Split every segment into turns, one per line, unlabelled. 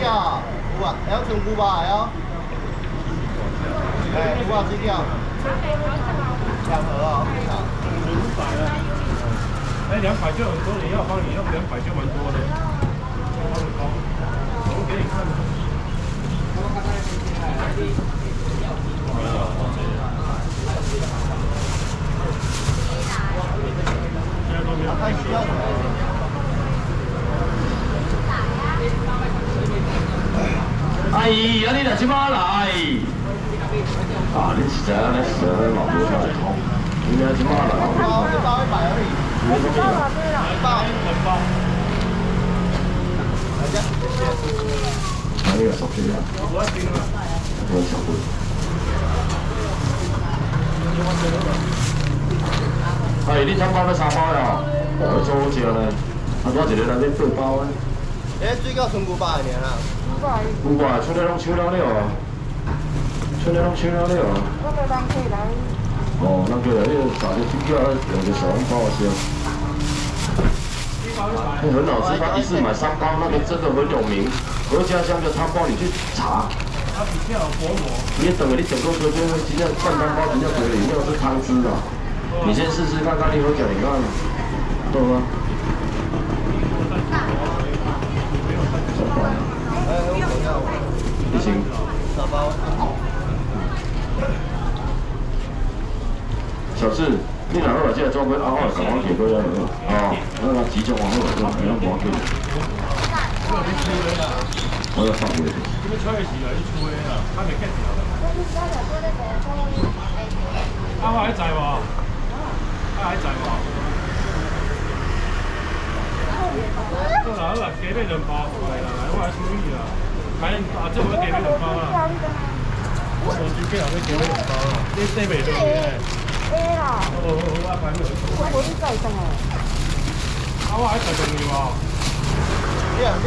有啊，还有中古吧，哎，有啊，这条。两盒啊，
五百啊。哎，两百就很多，你要帮你用两百就蛮多的。我给你看。
太需要了。
阿姨，啊你来即马来？啊，你实在安尼说，毛无啥会通。你来即马来？
包一百而已。
我知道了，对了。
包
两包。
来这，谢谢。
哪里个手机啊？
我听了。
我小贵。阿姨，你三包要三包呀？我做好食咧，啊，我一个内面八包咧。
哎，最高存五百年啦。
五百，出来拢抢了了啊！出来拢抢了了啊！
我个人可以来。
哦，人过来，你炸的猪脚用个小笼包吃。很好吃，他一次买三包，那个真的很有名。何家乡的汤包，你去查。
它比较薄膜。
你等下你整个车就会直接灌汤包，直接嘴里面是汤汁。的。你先试试看看，你喝起来你看，懂吗？已经。小志，你哪个把这个照片阿好赶快给过来了？哦，那个集中往后了，不要光给。我要上回去。
你吹的时候你吹啊，还没 get 到。阿华还在无？阿还在无？好啦好啦，加买两包来啦，来我来处理啦。买啊，这我加买两包啦。我手机后尾加买两包啦，你洗袂落去
A 啦。
好好好，我快点。
我无你在上哦。
啊，我还在等你喎。
你啊，你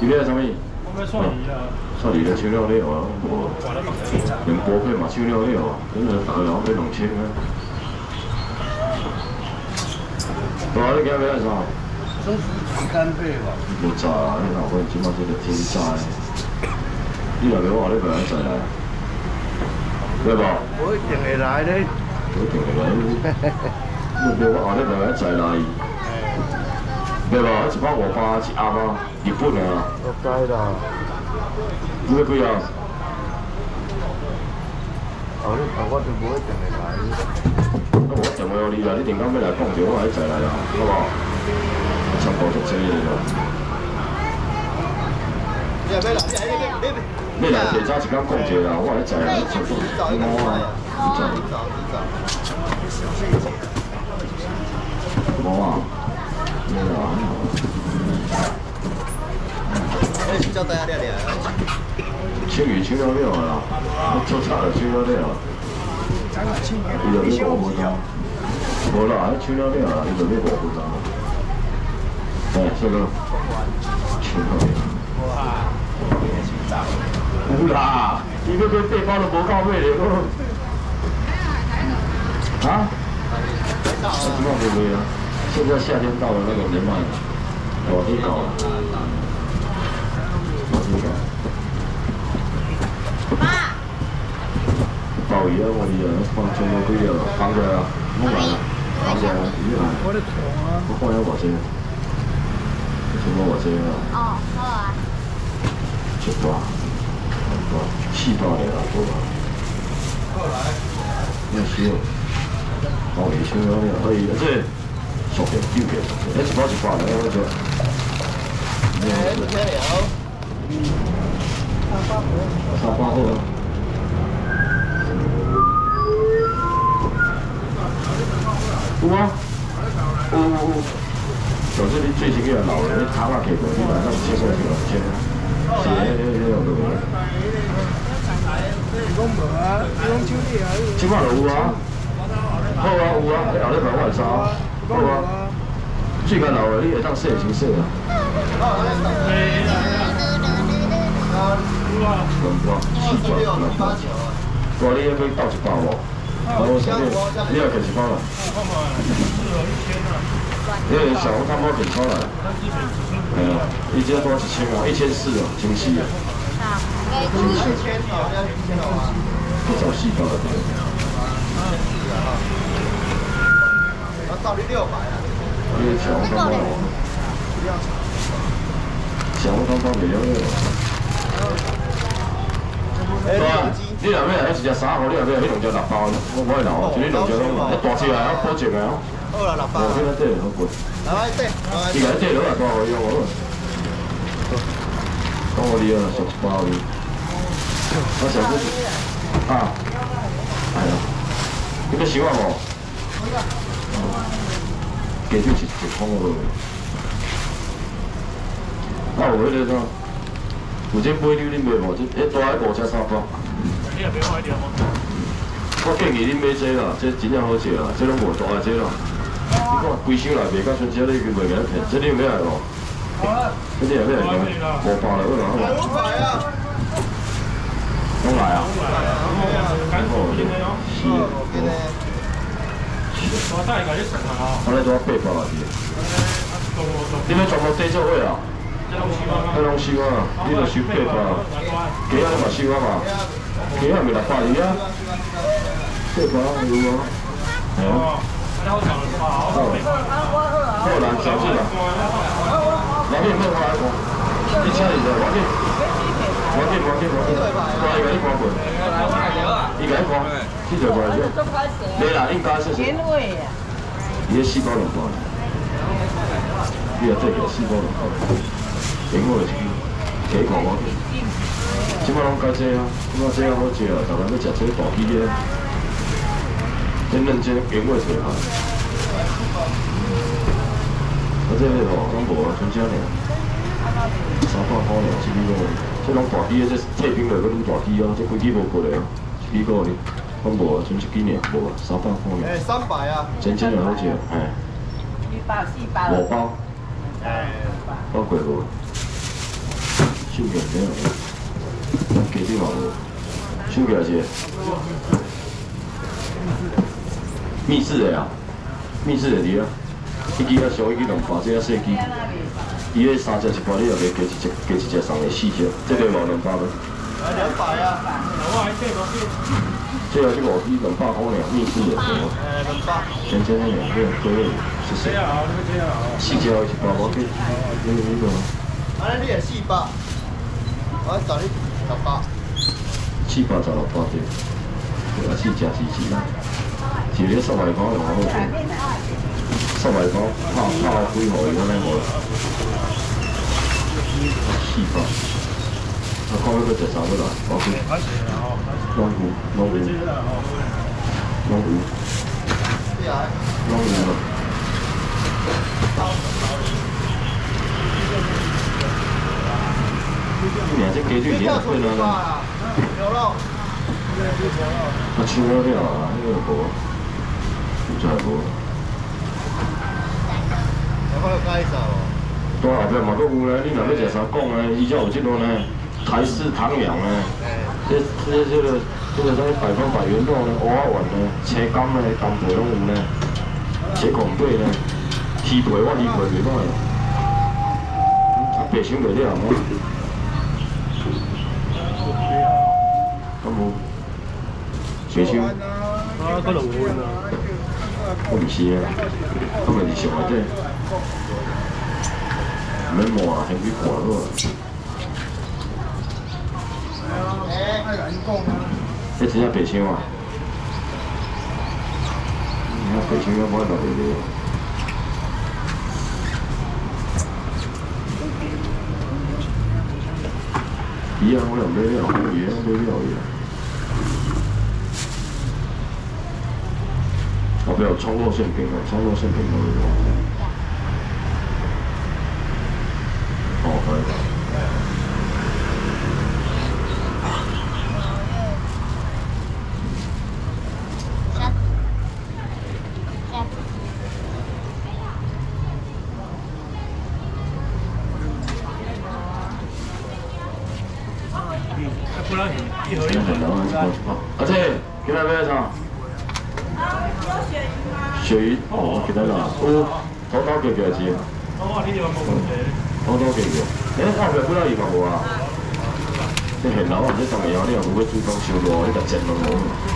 你
要什么？
我鱼啊！
蒜鱼的青料料啊，连薄片嘛青料料啊，真的大两百两千啊！哇，你今日买啥？
中福鱼干贝吧。
无炸啊！你老婆今麦这个天炸的，你若要话，你不要再来，对吧？
我一定会来的。
我一定会来。你不要话，你不要再来。对吧？一包五包一盒啊，日本的啊。
我知啦。
你要几啊？
哦，你哦，我就无一定会来。
我电话有你啦，你电话要来讲就我来在来啦，好不好？差不多就这样了。
你来啦，你来，你你
你来提早一天讲一下啦，我来再来。
早一点来啊！早早早。
无啊。
那是叫大家练练。
青鱼青了了啦，做差了青了了。伊就要五分钟。无啦，迄青了了啦，伊就要五分钟。哎，这个青了了。
哇，
有啦，伊要买八包都无够买的。啊？什么不会啊？现在夏天到了，那个没卖了，我听到了。鲍鱼啊，我鱼啊，放全部贵了，放着啊，不买了，放着啊，鱼啊。我的头啊！我放了多少钱？全部多少钱啊？
哦，好啊。
七八，七八，七八的啦，多吧？
过来。
要修。鲍鱼修了了，可以，这熟的、丢的，那一包一包的，我做。
哎，不天了。
三八好。
三八好。有啊，有有有，就是你最近个老人，你卡拉去过，你晚上切过去了，切，是迄迄迄种个。即摆就有啊，好啊有好啊。最近老了，你会当洗先洗啊。两包，四包，两包。我你要可以倒一包无？我上面，你要给几包了？因为小红他们给超了，哎呀，一千多几千啊，一千四啊，清晰啊。
一千好像一千了吧？
不少细胞的。
我到底六百啊？
因为小红他们，小红他们没有了。对啊，你若要来一只三号，你若要迄两只六包，我我会留，就你两只拢，一大只啊，保证的哦。
好啦，六包。
哦，这个对，好贵。
来对，
伊个对落来多好用哦。讲我哩啊，十包哩。我想不啊，哎呀，你要收啊无？加少一一空落。啊，有迄个啥？有这买溜恁买无？这迄大个五只三包。你也买快点吗？我建议恁买这啦，这真正好食啦，这拢无大这啦。你看规箱内面甲剩这你去卖几片？这你有咩来无？这你有咩来无？无包了，我拿？拢来啊！
干货今天哦。
是哦，今天。
我带个你食下哦。
我来做八包啊！你们全部对做位啊？迄拢收啊，你著收八包，鸡仔你嘛收啊嘛，鸡仔咪六百二啊，八包有啊，系啊，好，好难小心啊，老弟莫开讲，你请你者，我紧，我紧我紧我紧，我伊甲你看过，伊甲你看，记者过来先，没啦，应该是是，伊个四包两包，你啊这个四包两包。顶我就是几块我，即摆拢加这啊，即摆这啊好食啊，逐人要食这大鸡的，真认真顶我做下。啊这个吼，拢无啊，剩这尔，三百块尔，一几个，这拢大机的，这退冰落去拢大机啊，这规矩无过来啊，一几个哩，拢无啊，剩一几尔，无啊，三百块尔。
哎，三百啊！
真真好食，哎。五包。
哎。
包过无？手机没有，给电话无？手机是？密室的啊，密室的滴啊，一机啊小一机两百，这啊细支，伊个三只一包，你后面加一只，加一只送的四只，这个无两百吗？
两百啊！
这个这个五支两百块呢，密室的。
哎，两百。
真真的两个，各位，谢谢。四只一包，我给，那个那个。
啊，你也四百。我找你六百，
七八十六百对，我去吃吃吃啦。一个十来包就好，十来包拍拍几号伊安尼无啦。四百，啊，看要搁食啥物啦？我去。龙骨，龙骨，龙骨，龙骨。名这鸡腿
要
真贵了，
啊，牛肉，
啊，手了了啊，迄个无，实在无。
有看到介绍哦。
在后壁嘛佫有咧，你若要食啥讲咧，伊才有即种咧，台式唐扬咧，这这这个这个啥百分百原料咧，蚵仔丸咧，青柑咧，干皮拢有咧，切孔粿咧，鱼皮我鱼皮袂歹，啊白想袂了我。咁无，白想
啊，可能有啊。
我毋是啊，我咪是上下底。免摸，先去看好啊。这只只白箱啊，你看白箱要买到袂了。鱼啊，我又买了，鱼啊买了伊啊。后壁有葱肉馅饼啊，葱肉馅饼都有。哦，可以。
不然一盒一
今天很
盒。
难啊！阿姐，今日买啥？鳕鱼哦，记得啦，有土豆叫叫是，
哦，你又冇问题。
土豆叫叫。诶，我后壁几多鱼嘛无啊？这现老啊，这当然你若有要煮汤烧热，你甲煎落无。